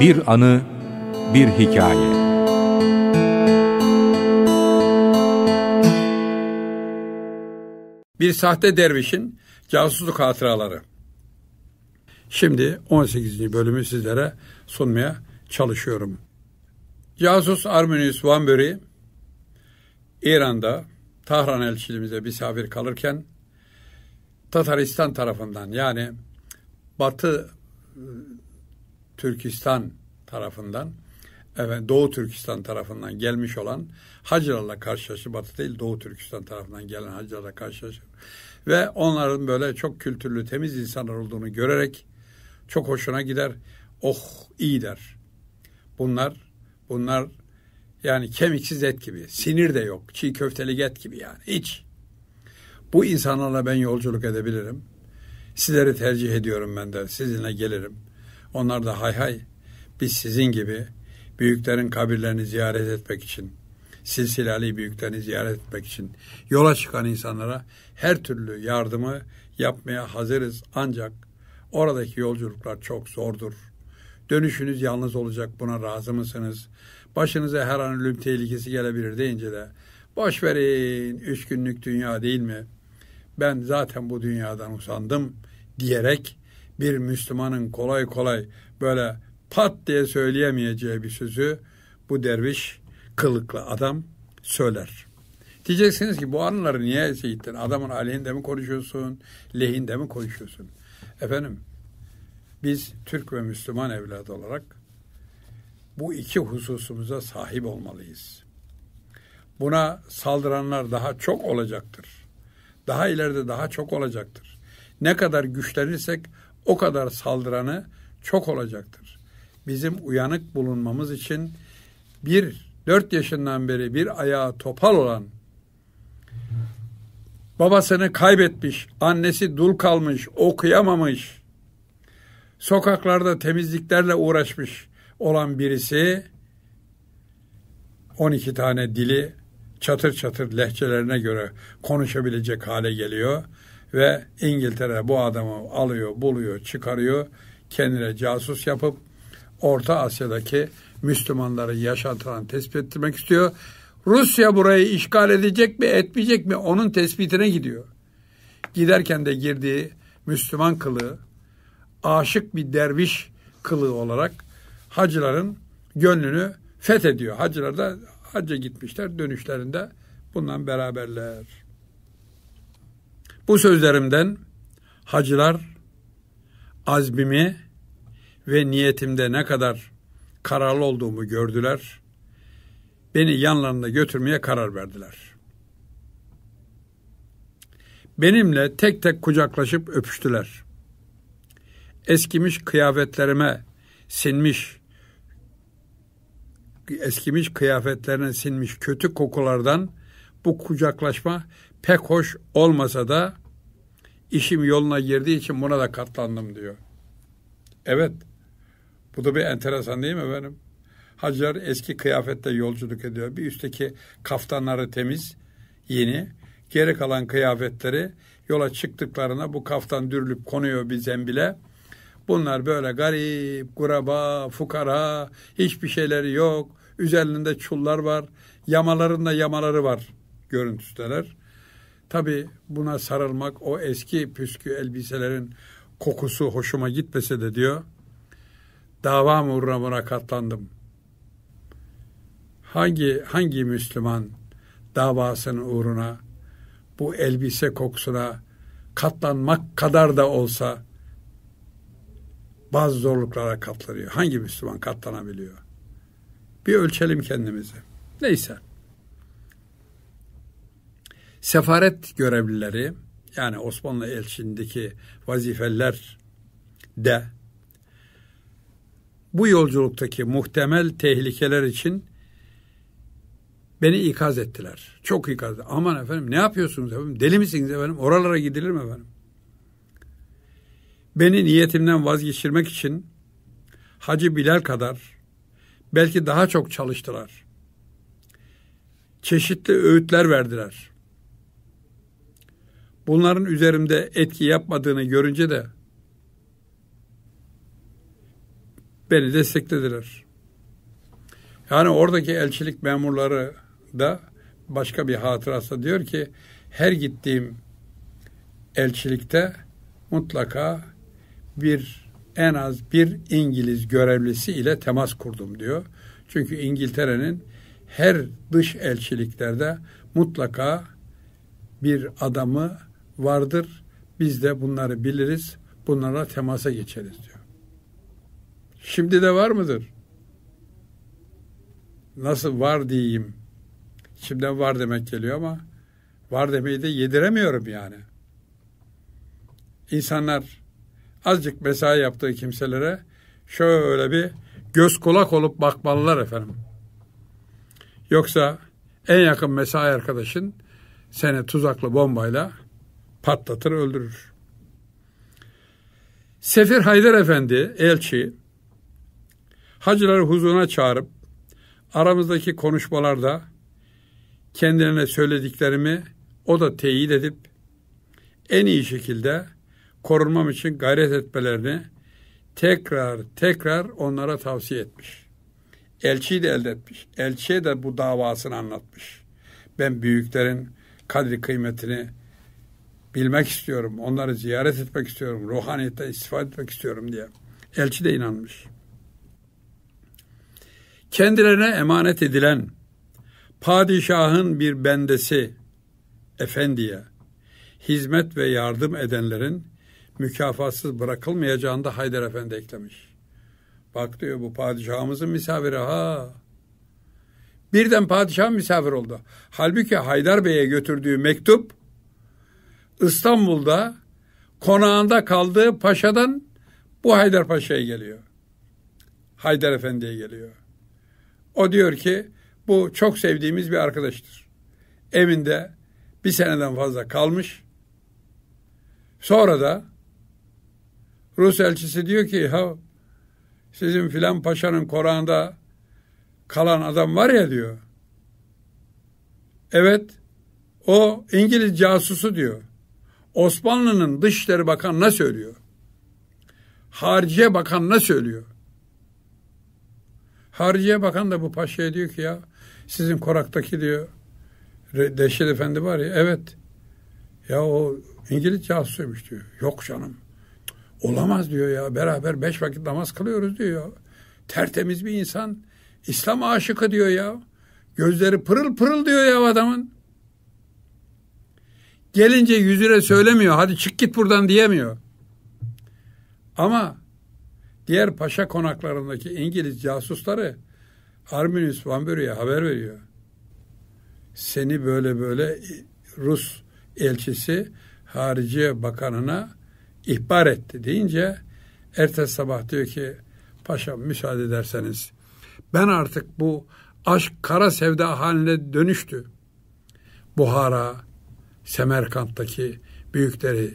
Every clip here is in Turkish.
Bir anı, bir hikaye. Bir sahte dervişin casusluk hatıraları. Şimdi 18. bölümü sizlere sunmaya çalışıyorum. Casus Arminius Vanbury İran'da Tahran elçiliğimize misafir kalırken Tataristan tarafından yani Batı Türkistan tarafından evet Doğu Türkistan tarafından gelmiş olan hacılarla karşılaşır. Batı değil Doğu Türkistan tarafından gelen hacılarla karşılaşır. Ve onların böyle çok kültürlü, temiz insanlar olduğunu görerek çok hoşuna gider. Oh iyi der. Bunlar bunlar yani kemiksiz et gibi. Sinir de yok. Çiğ köfteli et gibi yani. Hiç. Bu insanlarla ben yolculuk edebilirim. Sizleri tercih ediyorum ben de. Sizinle gelirim. Onlar da hay hay. Biz sizin gibi büyüklerin kabirlerini ziyaret etmek için, silsilali büyüklerini ziyaret etmek için yola çıkan insanlara her türlü yardımı yapmaya hazırız. Ancak oradaki yolculuklar çok zordur. Dönüşünüz yalnız olacak buna razı mısınız? Başınıza her an ölüm tehlikesi gelebilir deyince de boş verin üç günlük dünya değil mi? Ben zaten bu dünyadan usandım diyerek bir Müslümanın kolay kolay böyle pat diye söyleyemeyeceği bir sözü bu derviş kılıklı adam söyler. Diyeceksiniz ki bu anıları niye seyittin? Adamın aleyhinde mi konuşuyorsun, lehinde mi konuşuyorsun? Efendim, biz Türk ve Müslüman evladı olarak bu iki hususumuza sahip olmalıyız. Buna saldıranlar daha çok olacaktır. Daha ileride daha çok olacaktır. Ne kadar güçlenirsek o kadar saldıranı çok olacaktır. Bizim uyanık bulunmamız için bir dört yaşından beri bir ayağı topal olan babasını kaybetmiş, annesi dul kalmış, okuyamamış, sokaklarda temizliklerle uğraşmış olan birisi 12 tane dili çatır çatır lehçelerine göre konuşabilecek hale geliyor ve İngiltere bu adamı alıyor, buluyor, çıkarıyor, kendine casus yapıp Orta Asya'daki Müslümanları yaşatılan tespit etmek istiyor. Rusya burayı işgal edecek mi, etmeyecek mi onun tespitine gidiyor. Giderken de girdiği Müslüman kılığı aşık bir derviş kılığı olarak hacıların gönlünü fethediyor. Hacılar da hacca gitmişler dönüşlerinde bundan beraberler. Bu sözlerimden hacılar azmimi ve niyetimde ne kadar kararlı olduğumu gördüler. Beni yanlarında götürmeye karar verdiler. Benimle tek tek kucaklaşıp öpüştüler. Eskimiş kıyafetlerime sinmiş eskimiş kıyafetlerine sinmiş kötü kokulardan bu kucaklaşma pek hoş olmasa da işim yoluna girdiği için buna da katlandım diyor. Evet. Bu da bir enteresan değil mi efendim? Hacılar eski kıyafette yolculuk ediyor. Bir üstteki kaftanları temiz, yeni. Geri kalan kıyafetleri yola çıktıklarına bu kaftan dürülüp konuyor bir zembile. Bunlar böyle garip, kuraba, fukara, hiçbir şeyleri yok. Üzerinde çullar var, yamalarında yamaları var görüntüsüdeler. Tabi buna sarılmak o eski püskü elbiselerin kokusu hoşuma gitmese de diyor. Dava uğruna buna katlandım. Hangi hangi Müslüman davasının uğruna bu elbise kokusuna katlanmak kadar da olsa bazı zorluklara katlanıyor. Hangi Müslüman katlanabiliyor? Bir ölçelim kendimizi. Neyse. Sefaret görevlileri yani Osmanlı elçindeki vazifeler de bu yolculuktaki muhtemel tehlikeler için beni ikaz ettiler. Çok ikaz. Aman efendim ne yapıyorsunuz efendim? Deli misiniz efendim? Oralara gidilir mi efendim? Beni niyetimden vazgeçirmek için Hacı Bilal kadar belki daha çok çalıştılar. Çeşitli öğütler verdiler. Bunların üzerimde etki yapmadığını görünce de beni desteklediler. Yani oradaki elçilik memurları da başka bir hatırası diyor ki her gittiğim elçilikte mutlaka bir en az bir İngiliz görevlisi ile temas kurdum diyor. Çünkü İngiltere'nin her dış elçiliklerde mutlaka bir adamı vardır. Biz de bunları biliriz. Bunlarla temasa geçeriz diyor. Şimdi de var mıdır? Nasıl var diyeyim. Şimdiden var demek geliyor ama var demeyi de yediremiyorum yani. İnsanlar azıcık mesai yaptığı kimselere şöyle bir göz kulak olup bakmalılar efendim. Yoksa en yakın mesai arkadaşın seni tuzaklı bombayla patlatır öldürür. Sefir Haydar Efendi elçi hacıları huzuruna çağırıp aramızdaki konuşmalarda kendilerine söylediklerimi o da teyit edip en iyi şekilde korunmam için gayret etmelerini tekrar tekrar onlara tavsiye etmiş. Elçiyi de elde etmiş. Elçiye de bu davasını anlatmış. Ben büyüklerin kadri kıymetini bilmek istiyorum. Onları ziyaret etmek istiyorum. Ruhaniyette istifade etmek istiyorum diye. Elçi de inanmış. Kendilerine emanet edilen padişahın bir bendesi efendiye hizmet ve yardım edenlerin mükafatsız bırakılmayacağını da Haydar Efendi eklemiş. Bak diyor bu padişahımızın misafiri ha. Birden padişah misafir oldu. Halbuki Haydar Bey'e götürdüğü mektup İstanbul'da konağında kaldığı paşadan bu Haydar Paşa'ya geliyor. Haydar Efendi'ye geliyor. O diyor ki bu çok sevdiğimiz bir arkadaştır. Evinde bir seneden fazla kalmış. Sonra da Rus elçisi diyor ki ha sizin filan paşanın Koran'da kalan adam var ya diyor. Evet o İngiliz casusu diyor. Osmanlı'nın Dışişleri Bakanı'na söylüyor. Hariciye Bakanı'na söylüyor. Hariciye Bakan da bu paşaya diyor ki ya sizin Korak'taki diyor Dehşet Efendi var ya evet ya o İngiliz casusuymuş diyor. Yok canım olamaz diyor ya beraber beş vakit namaz kılıyoruz diyor ya. Tertemiz bir insan İslam aşıkı diyor ya. Gözleri pırıl pırıl diyor ya adamın. Gelince yüzüne söylemiyor. Hadi çık git buradan diyemiyor. Ama diğer paşa konaklarındaki İngiliz casusları Arminius Van Buren'e haber veriyor. Seni böyle böyle Rus elçisi Hariciye Bakanı'na ihbar etti deyince ertesi sabah diyor ki paşam müsaade ederseniz ben artık bu aşk kara sevda haline dönüştü. Buhara, Semerkant'taki büyükleri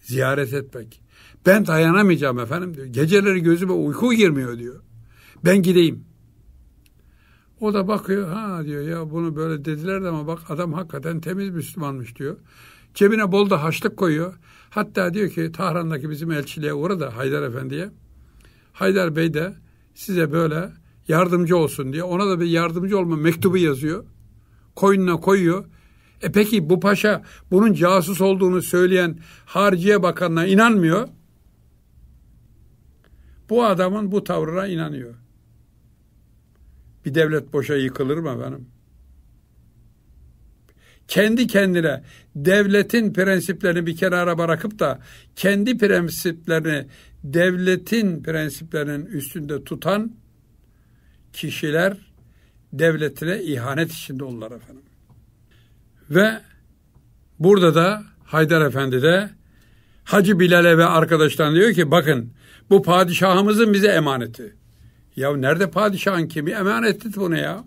ziyaret etmek. Ben dayanamayacağım efendim diyor. Geceleri gözüme uyku girmiyor diyor. Ben gideyim. O da bakıyor ha diyor ya bunu böyle dediler de ama bak adam hakikaten temiz Müslümanmış diyor. Cebine bol da haçlık koyuyor. Hatta diyor ki Tahran'daki bizim elçiliğe uğra da Haydar Efendi'ye. Haydar Bey de size böyle yardımcı olsun diye ona da bir yardımcı olma mektubu yazıyor. Koynuna koyuyor. E peki bu paşa bunun casus olduğunu söyleyen Harciye Bakanı'na inanmıyor. Bu adamın bu tavrına inanıyor. Bir devlet boşa yıkılır mı efendim? Kendi kendine devletin prensiplerini bir kenara bırakıp da kendi prensiplerini devletin prensiplerinin üstünde tutan kişiler devletine ihanet içinde olurlar efendim. Ve burada da Haydar Efendi de Hacı Bilal'e ve arkadaşlarına diyor ki bakın bu padişahımızın bize emaneti. Ya nerede padişahın kimi emanet etti bunu ya?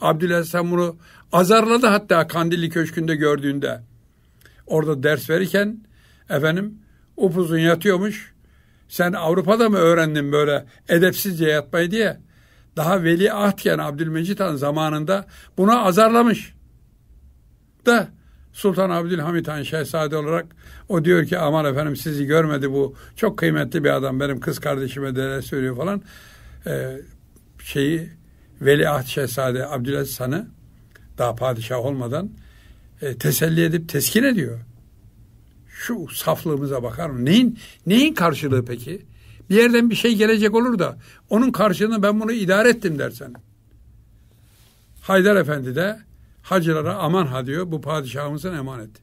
Abdülaziz Han bunu azarladı hatta Kandilli Köşkü'nde gördüğünde. Orada ders verirken efendim upuzun yatıyormuş. Sen Avrupa'da mı öğrendin böyle edepsizce yatmayı diye? Daha veli ahdken Abdülmecit Han zamanında buna azarlamış. Da Sultan Abdülhamit Han şehzade olarak o diyor ki aman efendim sizi görmedi bu çok kıymetli bir adam benim kız kardeşime de söylüyor falan. e, şeyi Veliaht Şehzade Abdülaziz Han'ı daha padişah olmadan e, teselli edip teskin ediyor. Şu saflığımıza bakar mı? Neyin neyin karşılığı peki? Bir yerden bir şey gelecek olur da onun karşılığını ben bunu idare ettim dersen. Haydar Efendi de hacılara aman ha diyor bu padişahımızın emaneti.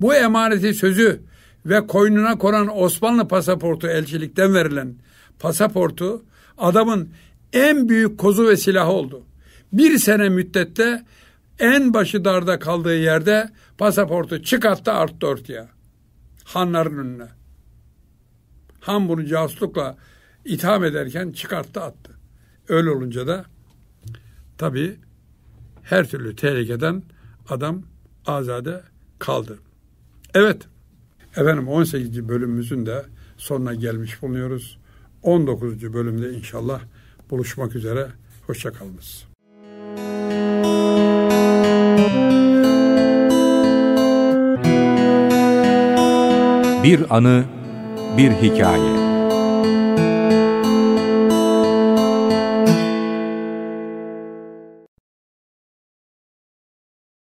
Bu emaneti sözü ve koynuna konan Osmanlı pasaportu elçilikten verilen pasaportu adamın en büyük kozu ve silahı oldu. Bir sene müddette en başı darda kaldığı yerde pasaportu çıkarttı arttı ortaya. Hanların önüne. Han bunu casuslukla itham ederken çıkarttı attı. Öyle olunca da tabii her türlü tehlikeden adam azade kaldı. Evet, efendim 18. bölümümüzün de sonuna gelmiş bulunuyoruz. 19. bölümde inşallah buluşmak üzere. Hoşçakalınız. Bir anı, bir hikaye.